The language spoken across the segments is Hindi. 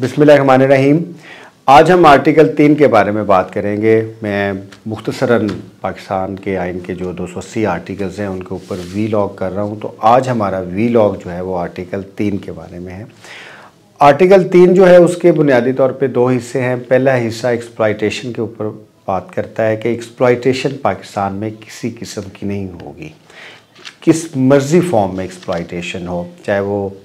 रहीम आज हम आर्टिकल तीन के बारे में बात करेंगे। मैं मुख्तसरा पाकिस्तान के आइन के जो दो सौ अस्सी आर्टिकल्स हैं, उनके ऊपर वी लॉग कर रहा हूँ। तो आज हमारा वी लॉग जो है, वो आर्टिकल तीन के बारे में है। आर्टिकल तीन जो है, उसके बुनियादी तौर पे दो हिस्से हैं। पहला हिस्सा एक्सप्लाइटेशन के ऊपर बात करता है कि एक्सप्लाइटेशन पाकिस्तान में किसी किस्म की नहीं होगी। किस मर्ज़ी फॉर्म में एक्सप्लाइटेशन हो, चाहे वो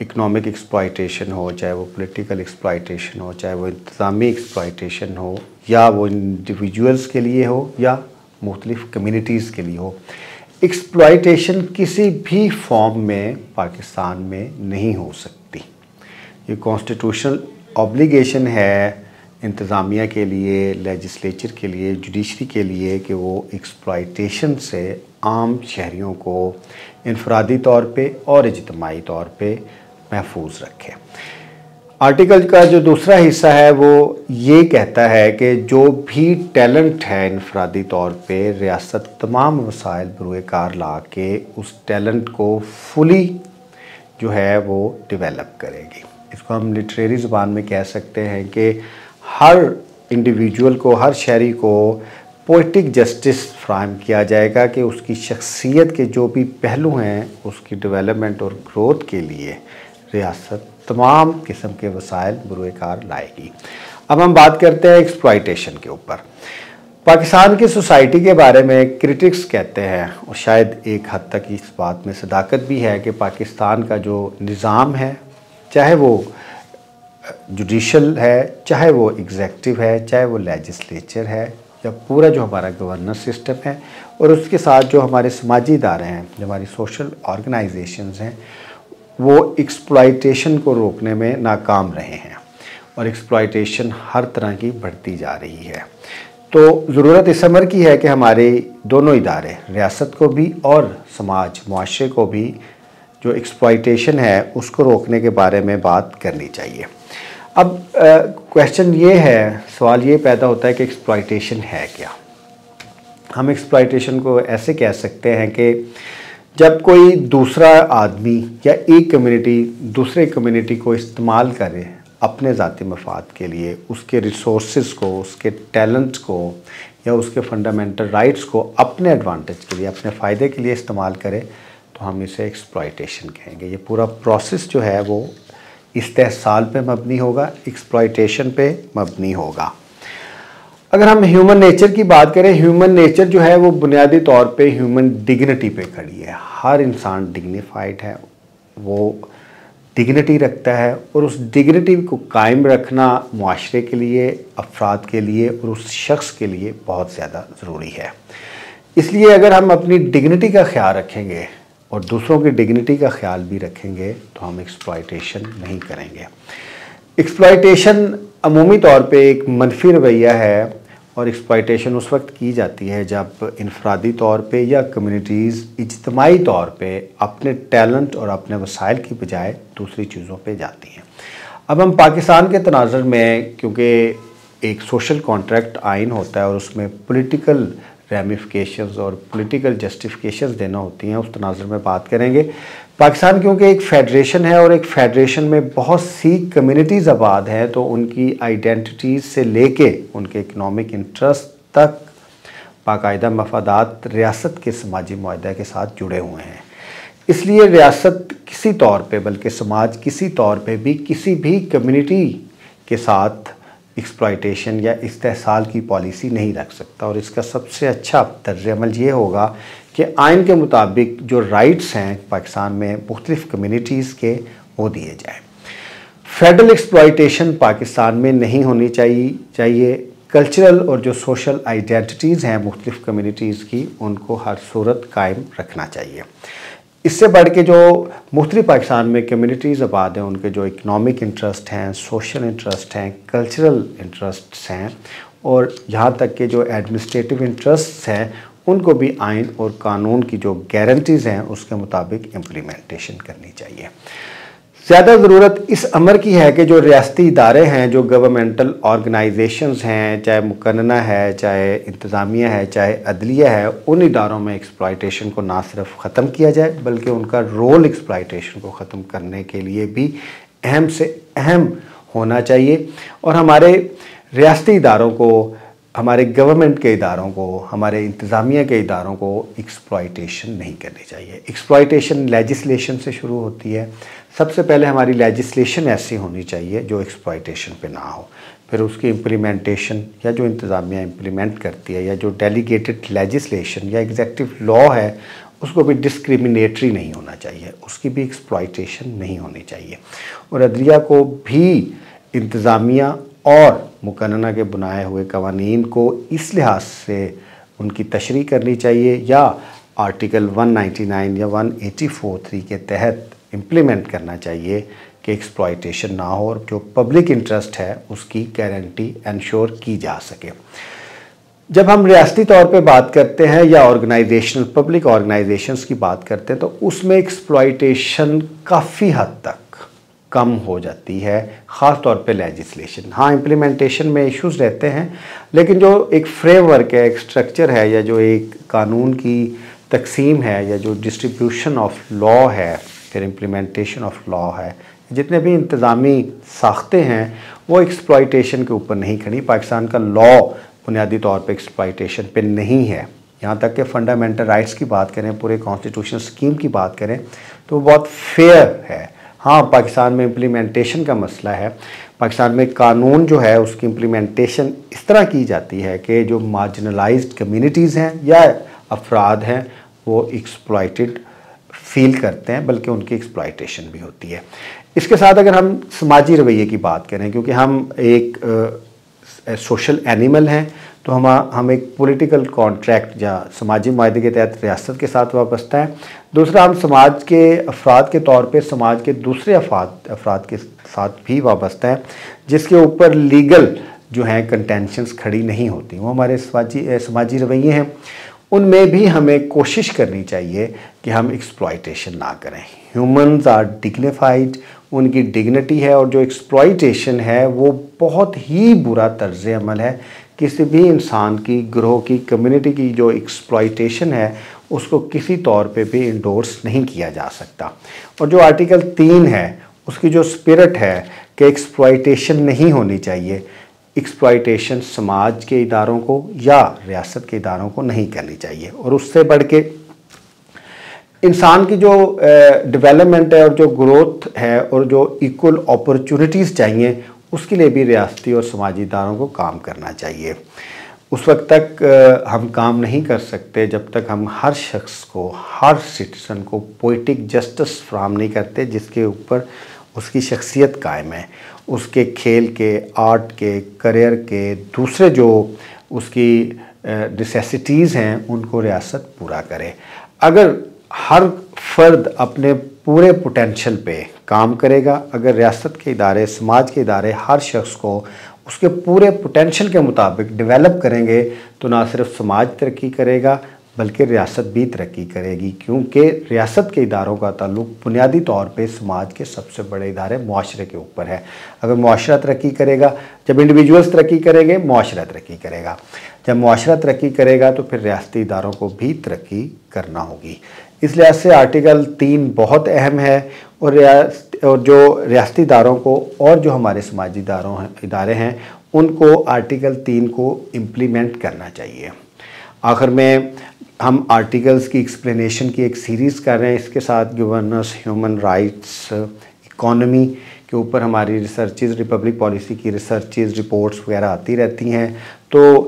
इकनॉमिक एक्सप्लाइटेशन हो, चाहे वो पॉलिटिकल एक्सप्लाइटेशन हो, चाहे वो इंतज़ामी एक्सप्लाइटेशन हो, या वो इंडिविजुअल्स के लिए हो, या मुख्तलिफ़ कम्यूनिटीज़ के लिए हो। एक्सप्लाइटेशन किसी भी फॉर्म में पाकिस्तान में नहीं हो सकती। ये कॉन्स्टिट्यूशनल ऑब्लिगेशन है इंतज़ामिया के लिए लेजिस्लेचर के लिए जुडिशरी के लिए कि वो एक्सप्लाइटेशन से आम शहरीों को इनफरादी तौर पे और इजतमाही तौर पे महफूज रखें। आर्टिकल का जो दूसरा हिस्सा है, वो ये कहता है कि जो भी टैलेंट है इनफरादी तौर पे, रियासत तमाम वसाइल बरूए कार ला के उस टैलेंट को फुली जो है वो डेवलप करेगी। इसको हम लिटरेरी ज़बान में कह सकते हैं कि हर इंडिविजुअल को, हर शहरी को पोइटिक जस्टिस फ्राहम किया जाएगा कि उसकी शख्सियत के जो भी पहलू हैं, उसकी डेवलपमेंट और ग्रोथ के लिए रियासत तमाम किस्म के वसाइल बुरकार लाएगी। अब हम बात करते हैं एक्सप्लाइटेशन के ऊपर। पाकिस्तान की सोसाइटी के बारे में क्रिटिक्स कहते हैं, और शायद एक हद तक इस बात में सदाकत भी है कि पाकिस्तान का जो निज़ाम है, चाहे वो जुडिशल है, चाहे वो एग्जेक्टिव है, चाहे वो लेजिस्लेचर है, या पूरा जो हमारा गवर्नेंस सिस्टम है, और उसके साथ जो हमारे समाजी इदारे हैं, जो हमारी सोशल ऑर्गेनाइजेशन हैं, वो एक्सप्लाइटेशन को रोकने में नाकाम रहे हैं, और एक्सप्लाइटेशन हर तरह की बढ़ती जा रही है। तो ज़रूरत इस अमर की है कि हमारे दोनों इदारे, रियासत को भी और समाज मुआरे को भी जो एक्सप्लाइटेशन है, उसको रोकने के बारे में बात करनी चाहिए। अब क्वेश्चन ये है, सवाल ये पैदा होता है कि एक्सप्लाइटेशन है क्या? हम एक्सप्लाइटेशन को ऐसे कह सकते हैं कि जब कोई दूसरा आदमी या एक कम्युनिटी दूसरे कम्युनिटी को इस्तेमाल करे अपने ज़ाती मफाद के लिए, उसके रिसोर्स को, उसके टैलेंट को या उसके फंडामेंटल राइट्स को अपने एडवांटेज के लिए, अपने फ़ायदे के लिए इस्तेमाल करे तो हम इसे एक्सप्लाइटेशन कहेंगे। ये पूरा प्रोसेस जो है वो इस्तेसाल पे मबनी होगा एक्सप्लाइटेशन पे मबनी होगा। अगर हम ह्यूमन नेचर की बात करें ह्यूमन नेचर जो है वो बुनियादी तौर पे ह्यूमन डिग्निटी पे खड़ी है। हर इंसान डिग्निफाइड है, वो डिग्निटी रखता है और उस डिग्निटी को कायम रखना माशरे के लिए, अफराद के लिए और उस शख्स के लिए बहुत ज़्यादा ज़रूरी है। इसलिए अगर हम अपनी डिग्निटी का ख्याल रखेंगे और दूसरों की डिग्निटी का ख्याल भी रखेंगे तो हम एक्सप्लाइटेशन नहीं करेंगे। एक्सप्लाइटेशन अमूमी तौर पे एक मनफी रवैया है और एक्सप्लाइटेशन उस वक्त की जाती है जब इनफरादी तौर पे या कम्युनिटीज़ इजतमाही तौर पे अपने टैलेंट और अपने वसाइल की बजाय दूसरी चीज़ों पे जाती हैं। अब हम पाकिस्तान के तनाजर में, क्योंकि एक सोशल कॉन्ट्रैक्ट आइन होता है और उसमें पॉलिटिकल रेमिफिकेशंस और पॉलिटिकल जस्टिफिकेशंस देना होती हैं, उस तनाजर में बात करेंगे। पाकिस्तान क्योंकि एक फेडरेशन है और एक फेडरेशन में बहुत सी कम्युनिटीज़ आबाद हैं तो उनकी आइडेंटिटीज़ से लेके उनके इकनॉमिक इंटरेस्ट तक बाकायदा मफादात रियासत के समाजी माहे के साथ जुड़े हुए हैं। इसलिए रियासत किसी तौर पे, बल्कि समाज किसी तौर पे भी किसी भी कम्युनिटी के साथ एक्सप्लाइटेशन या इस्तेसाल की पॉलिसी नहीं रख सकता। और इसका सबसे अच्छा तर्ज अमल ये होगा कि आइन के मुताबिक जो राइट्स हैं पाकिस्तान में मुख्तलिफ़ कम्यूनिटीज़ के वो दिए जाए। फेडरल एक्सप्लाइटेशन पाकिस्तान में नहीं होनी चाहिए चाहिए। कल्चरल और जो सोशल आइडेंटिटीज़ हैं मुख्तलिफ़ कम्यूनिटीज़ की, उनको हर सूरत कायम रखना चाहिए। इससे बढ़ के जो मुख्तलि पाकिस्तान में कम्यूनिटीज़ आबाद हैं, उनके जो इकनॉमिक इंटरेस्ट हैं सोशल इंटरेस्ट हैं कल्चरल इंटरेस्ट हैं, और यहाँ तक के जो एडमिनिस्ट्रेटिव इंटरेस्ट हैं, उनको भी आइन और कानून की जो गारंटीज़ हैं, उसके मुताबिक इम्प्लीमेंटेशन करनी चाहिए। ज़्यादा ज़रूरत इस अमर की है कि जो रियाती इदारे हैं, जो गवर्नमेंटल ऑर्गेनाइजेशन हैं, चाहे मुकन्ना है, चाहे इंतज़ामिया है, चाहे अदलिया है, उन इदारों में एक्सप्लाइटेशन को ना सिर्फ़ ख़त्म किया जाए, बल्कि उनका रोल एक्सप्लाइटेशन को ख़त्म करने के लिए भी अहम से अहम होना चाहिए। और हमारे रियाती इदारों को, हमारे गवर्नमेंट के इदारों को, हमारे इंतज़ामिया के इदारों को एक्सप्लाइटेशन नहीं करनी चाहिए। एक्सप्लाइटेशन लेजिस्लेशन से शुरू होती है। सबसे पहले हमारी लेजिस्लेशन ऐसी होनी चाहिए जो एक्सप्लाइटेशन पे ना हो। फिर उसकी इम्प्लीमेंटेशन या जो इंतज़ामिया इम्प्लीमेंट करती है या जो डेलीगेटेड लेजिस्लेशन या एग्जेक्टिव लॉ है, उसको भी डिस्क्रिमिनेटरी नहीं होना चाहिए। उसकी भी एक्सप्लाइटेशन नहीं होनी चाहिए। और अदलिया को भी इंतज़ामिया और मुकन्ना के बनाए हुए कवानीन को इस लिहाज से उनकी तशरी करनी चाहिए या आर्टिकल 199 या 184 के तहत इम्प्लीमेंट करना चाहिए कि एक्सप्लाइटेशन ना हो और जो पब्लिक इंटरेस्ट है, उसकी गारंटी इंश्योर की जा सके। जब हम रियासती तौर पे बात करते हैं या ऑर्गेनाइजेशनल पब्लिक ऑर्गेनाइजेशंस की बात करते हैं तो उसमें एक्सप्लाइटेशन काफ़ी हद तक कम हो जाती है ख़ास तौर पे लेजिस्लेशन हाँ इम्प्लीमेंटेशन में इश्यूज़ रहते हैं, लेकिन जो एक फ्रेमवर्क है, एक स्ट्रक्चर है, या जो एक कानून की तकसीम है, या जो डिस्ट्रीब्यूशन ऑफ़ लॉ है फिर इम्प्लीमेंटेशन ऑफ़ लॉ है। जितने भी इंतज़ामी साख्ते हैं, वो एक्सप्लाइटेशन के ऊपर नहीं खड़ी। पाकिस्तान का लॉ बुनियादी तौर पर एक्सप्लाइटेशन पे नहीं है। यहाँ तक कि फंडामेंटल राइट्स की बात करें, पूरे कॉन्स्टिट्यूशन स्कीम की बात करें तो बहुत फेयर है। हाँ पाकिस्तान में इम्प्लीमेंटेशन का मसला है। पाकिस्तान में कानून जो है, उसकी इम्प्लीमेंटेशन इस तरह की जाती है कि जो मार्जिनलाइज्ड कम्युनिटीज़ हैं या अफराद हैं, वो एक्सप्लाइटेड फील करते हैं, बल्कि उनकी एक्सप्लाइटेशन भी होती है। इसके साथ अगर हम समाजी रवैये की बात करें, क्योंकि हम एक सोशल एनिमल हैं तो हम हम एक पॉलिटिकल कॉन्ट्रैक्ट या समाजी माहे के तहत रियासत के साथ वाबस्ता है। दूसरा, हम समाज के अफराद के तौर पे समाज के दूसरे अफराद अफराद के साथ भी वाबस्ता है, जिसके ऊपर लीगल जो हैं कंटेंशंस खड़ी नहीं होती। वो हमारे समाजी समाजी रवैये हैं। उनमें भी हमें कोशिश करनी चाहिए कि हम एक्सप्लाइटेशन ना करें। ह्यूमंस आर डिग्निफाइड उनकी डिग्निटी है और जो एक्सप्लाइटेशन है, वो बहुत ही बुरा तर्ज अमल है। किसी भी इंसान की, ग्रोह की कम्युनिटी की जो एक्सप्लाइटेशन है, उसको किसी तौर पे भी इंडोर्स नहीं किया जा सकता। और जो आर्टिकल तीन है, उसकी जो स्पिरिट है कि एक्सप्लाइटेशन नहीं होनी चाहिए एक्सप्लाइटेशन समाज के इदारों को या रियासत के इदारों को नहीं करनी चाहिए। और उससे बढ़ के इंसान की जो डेवलपमेंट है और जो ग्रोथ है और जो इक्वल अपॉर्चुनिटीज़ चाहिए, उसके लिए भी रियासती और समाजी इदारों को काम करना चाहिए। उस वक्त तक हम काम नहीं कर सकते जब तक हम हर शख्स को, हर सिटीज़न को पोइटिक जस्टिस फ्राहम नहीं करते, जिसके ऊपर उसकी शख्सियत कायम है। उसके खेल के, आर्ट के, करियर के दूसरे जो उसकी नेसेसिटीज़ हैं, उनको रियासत पूरा करे। अगर हर फर्द अपने पूरे पोटेंशल पे काम करेगा, अगर रियासत के इदारे, समाज के इदारे, हर शख्स को उसके पूरे पोटेंशल के मुताबिक डेवलप करेंगे तो ना सिर्फ़ समाज तरक्की करेगा बल्कि रियासत भी तरक्की करेगी, क्योंकि रियासत के इदारों का ताल्लुक बुनियादी तौर पे समाज के सबसे बड़े इदारे माशरे के ऊपर है। अगर माशरा तरक्की करेगा, जब इंडिविजुअल्स तरक्की करेंगे माशरा तरक्की करेगा। जब माशरा तरक्की करेगा तो फिर रियासती इदारों को भी तरक्की करना होगी। इस लिहाज से आर्टिकल तीन बहुत अहम है, और और जो रियासती इदारों को, और जो हमारे समाजी इदारों हैं, इदारे हैं, उनको आर्टिकल तीन को इम्प्लीमेंट करना चाहिए। आखिर में हम आर्टिकल्स की एक्सप्लेनेशन की एक सीरीज़ कर रहे हैं। इसके साथ गवर्नेंस ह्यूमन राइट्स इकोनॉमी के ऊपर हमारी रिसर्चेज रिपब्लिक पॉलिसी की रिसर्चेज रिपोर्ट्स वगैरह आती रहती हैं। तो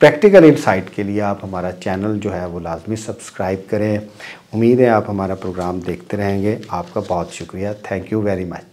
प्रैक्टिकल इंसाइट के लिए आप हमारा चैनल जो है वो लाजमी सब्सक्राइब करें। उम्मीद है आप हमारा प्रोग्राम देखते रहेंगे। आपका बहुत शुक्रिया। Thank you very much